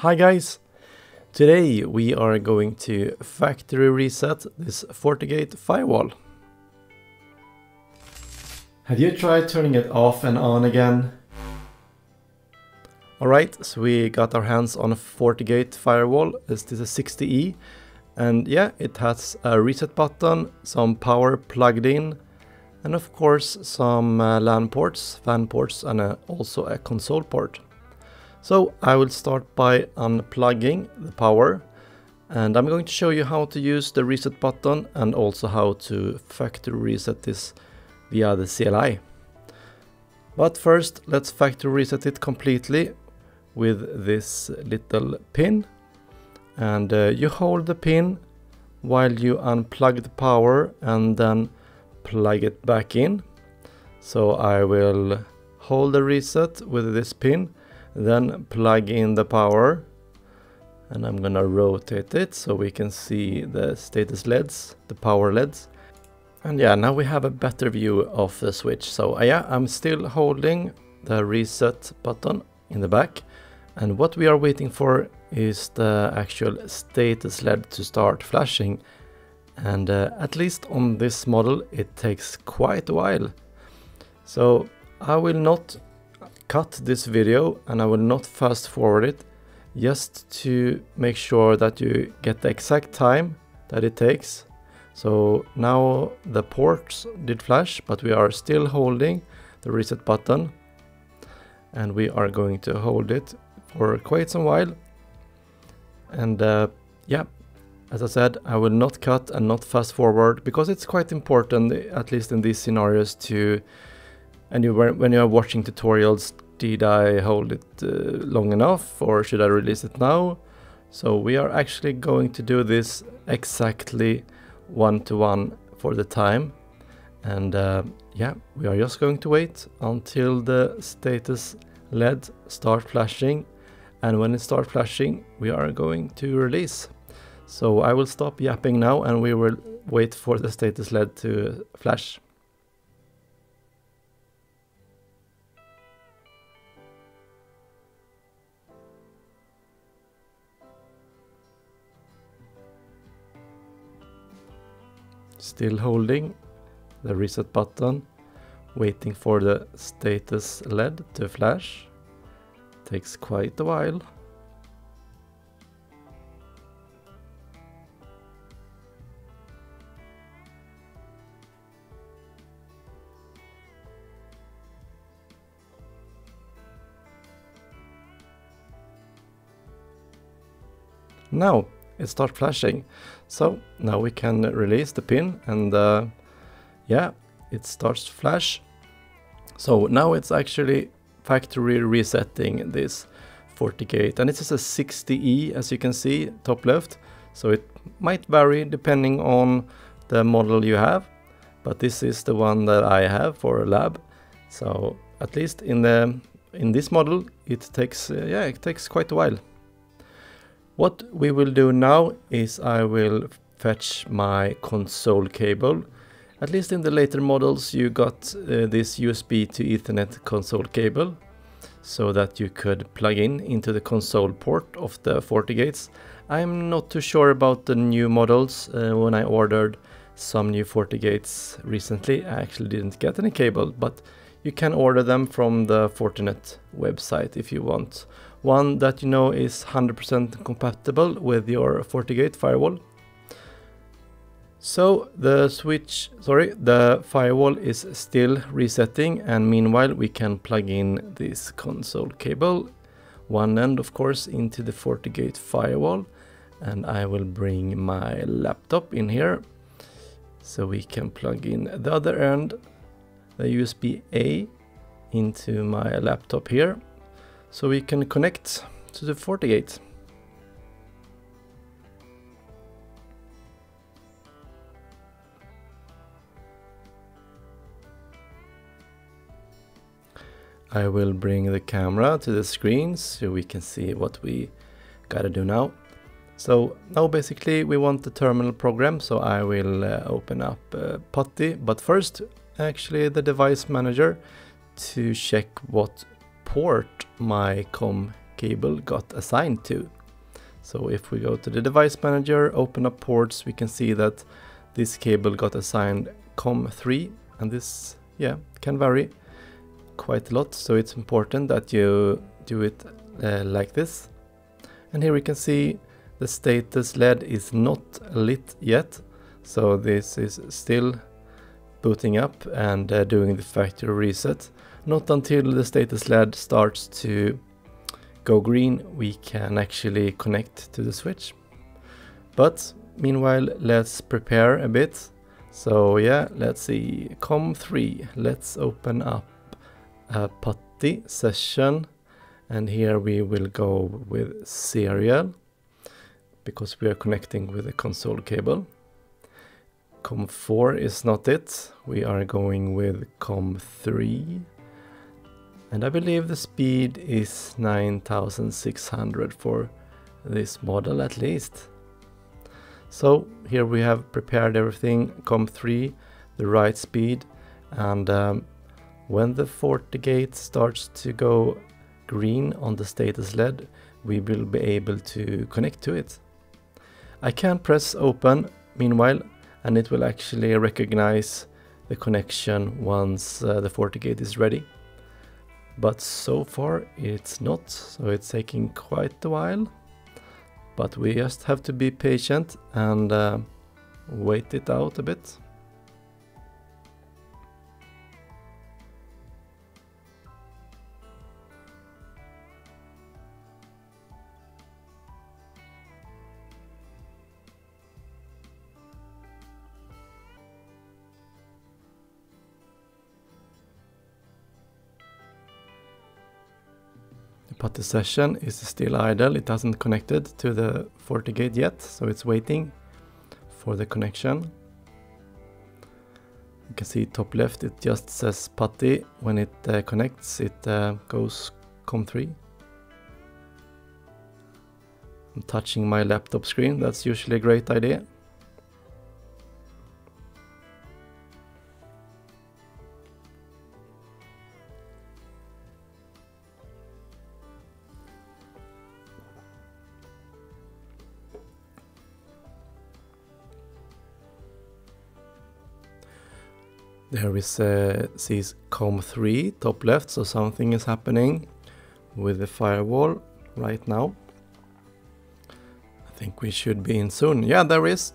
Hi guys! Today we are going to factory reset this FortiGate firewall. Have you tried turning it off and on again? Alright, so we got our hands on a FortiGate firewall. This is a 60E and yeah, it has a reset button, some power plugged in and of course some uh, LAN ports, fan ports and uh, also a console port. So I will start by unplugging the power and I'm going to show you how to use the reset button and also how to factory reset this via the CLI. But first let's factory reset it completely with this little pin and uh, you hold the pin while you unplug the power and then plug it back in. So I will hold the reset with this pin then plug in the power and I'm gonna rotate it so we can see the status LEDs, the power LEDs. And yeah, now we have a better view of the switch. So uh, yeah, I'm still holding the reset button in the back. And what we are waiting for is the actual status LED to start flashing. And uh, at least on this model, it takes quite a while. So I will not cut this video and I will not fast forward it just to make sure that you get the exact time that it takes. So now the ports did flash, but we are still holding the reset button and we are going to hold it for quite some while. And uh, yeah, as I said, I will not cut and not fast forward because it's quite important, at least in these scenarios, to and you were, when you are watching tutorials did I hold it uh, long enough or should I release it now? So we are actually going to do this exactly one to one for the time. And uh, yeah we are just going to wait until the status LED start flashing. And when it starts flashing we are going to release. So I will stop yapping now and we will wait for the status LED to flash Still holding the reset button, waiting for the status LED to flash. Takes quite a while. Now it starts flashing. So now we can release the pin and uh, yeah, it starts to flash. So now it's actually factory resetting this FortiGate and it is a 60E as you can see top left. So it might vary depending on the model you have, but this is the one that I have for a lab. So at least in the in this model, it takes uh, yeah it takes quite a while. What we will do now is I will fetch my console cable. At least in the later models you got uh, this USB to Ethernet console cable so that you could plug in into the console port of the FortiGates. I'm not too sure about the new models. Uh, when I ordered some new FortiGates recently I actually didn't get any cable but you can order them from the Fortinet website if you want one that you know is 100% compatible with your FortiGate firewall. So the switch, sorry, the firewall is still resetting and meanwhile we can plug in this console cable, one end of course into the FortiGate firewall and I will bring my laptop in here so we can plug in the other end, the USB A into my laptop here so we can connect to the FortiGate. I will bring the camera to the screen so we can see what we gotta do now. So now basically we want the terminal program so I will uh, open up uh, PuTTY but first actually the device manager to check what port my COM cable got assigned to. So if we go to the device manager, open up ports, we can see that this cable got assigned COM3 and this yeah can vary quite a lot. So it's important that you do it uh, like this. And here we can see the status LED is not lit yet. So this is still booting up and uh, doing the factory reset. Not until the status LED starts to go green we can actually connect to the switch. But meanwhile let's prepare a bit. So yeah let's see. Com3 let's open up a putty session. And here we will go with serial because we are connecting with a console cable com4 is not it we are going with com3 and I believe the speed is 9600 for this model at least. So here we have prepared everything, COM3, the right speed, and um, when the FortiGate starts to go green on the status LED, we will be able to connect to it. I can press open meanwhile, and it will actually recognize the connection once uh, the FortiGate is ready. But so far it's not so it's taking quite a while. But we just have to be patient and uh, wait it out a bit but the session is still idle. It hasn't connected to the FortiGate yet, so it's waiting for the connection. You can see top left, it just says putty. When it uh, connects, it uh, goes COM3. I'm touching my laptop screen, that's usually a great idea. There is uh, sees COM3 top left, so something is happening with the firewall right now. I think we should be in soon. Yeah, there is.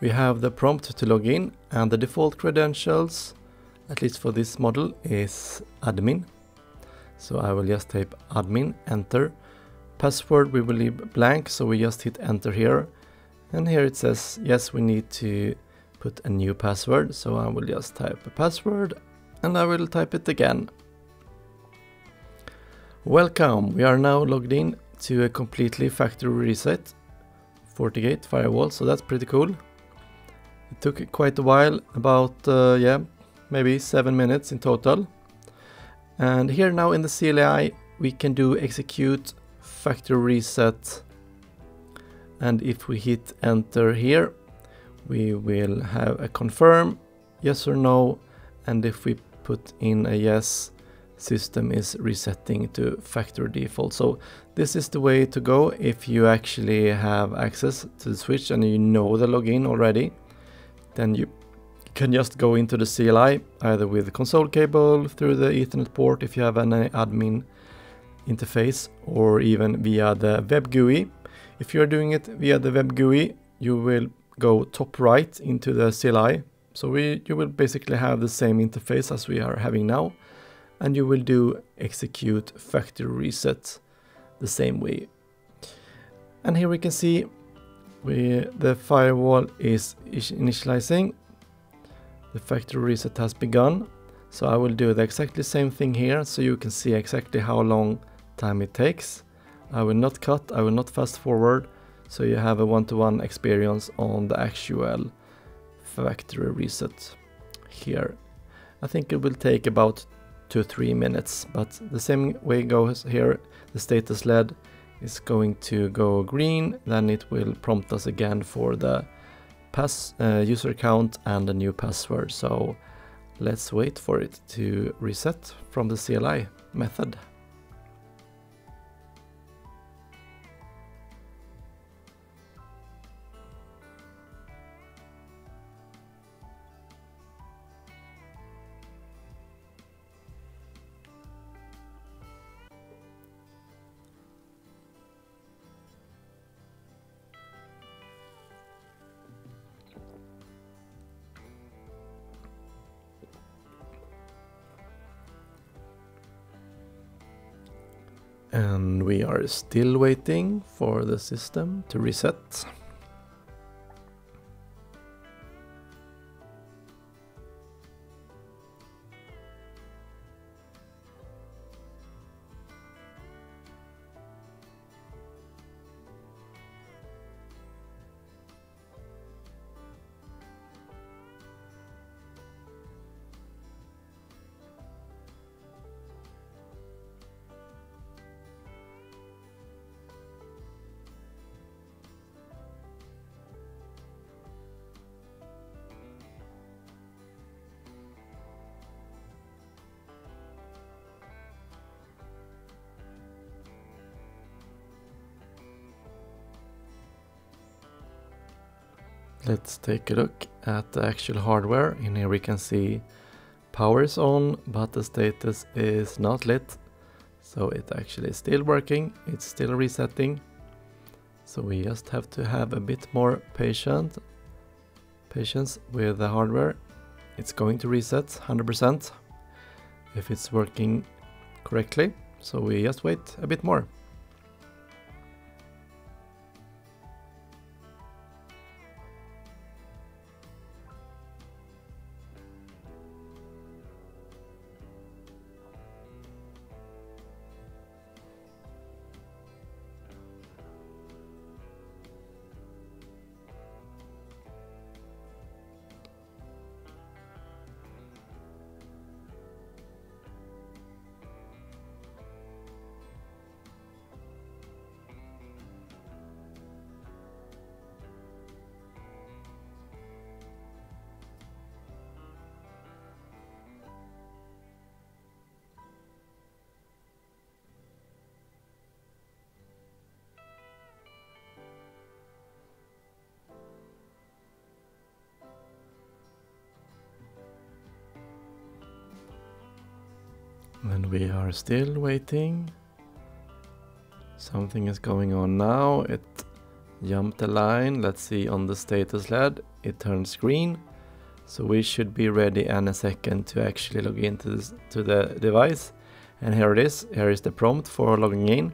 We have the prompt to log in and the default credentials, at least for this model, is admin. So I will just type admin, enter. Password we will leave blank, so we just hit enter here. And here it says, yes, we need to put a new password. So I will just type a password and I will type it again. Welcome, we are now logged in to a completely factory reset FortiGate firewall, so that's pretty cool. It took quite a while, about, uh, yeah, maybe 7 minutes in total. And here now in the CLI we can do execute factory reset and if we hit enter here we will have a confirm yes or no and if we put in a yes system is resetting to factory default. So this is the way to go if you actually have access to the switch and you know the login already then you can just go into the CLI either with the console cable through the ethernet port if you have an admin interface or even via the web GUI if you're doing it via the web GUI you will go top right into the CLI. So we, you will basically have the same interface as we are having now. And you will do execute factory reset the same way. And here we can see we, the firewall is initializing. The factory reset has begun. So I will do the exactly same thing here so you can see exactly how long time it takes. I will not cut, I will not fast forward. So you have a one-to-one -one experience on the actual factory reset here. I think it will take about two three minutes, but the same way goes here. The status LED is going to go green, then it will prompt us again for the pass uh, user account and a new password. So let's wait for it to reset from the CLI method. And we are still waiting for the system to reset. Let's take a look at the actual hardware. In here we can see power is on, but the status is not lit. So it actually is still working, it's still resetting. So we just have to have a bit more patient, patience with the hardware. It's going to reset 100% if it's working correctly. So we just wait a bit more. And we are still waiting. Something is going on now. It jumped a line. Let's see on the status LED. It turns green. So we should be ready in a second to actually log into this, to the device. And here it is. Here is the prompt for logging in.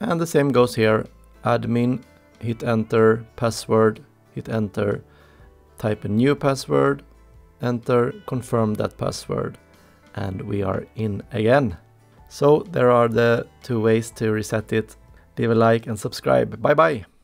And the same goes here. Admin, hit enter, password, hit enter, type a new password, enter, confirm that password and we are in again. So there are the two ways to reset it. Leave a like and subscribe. Bye bye!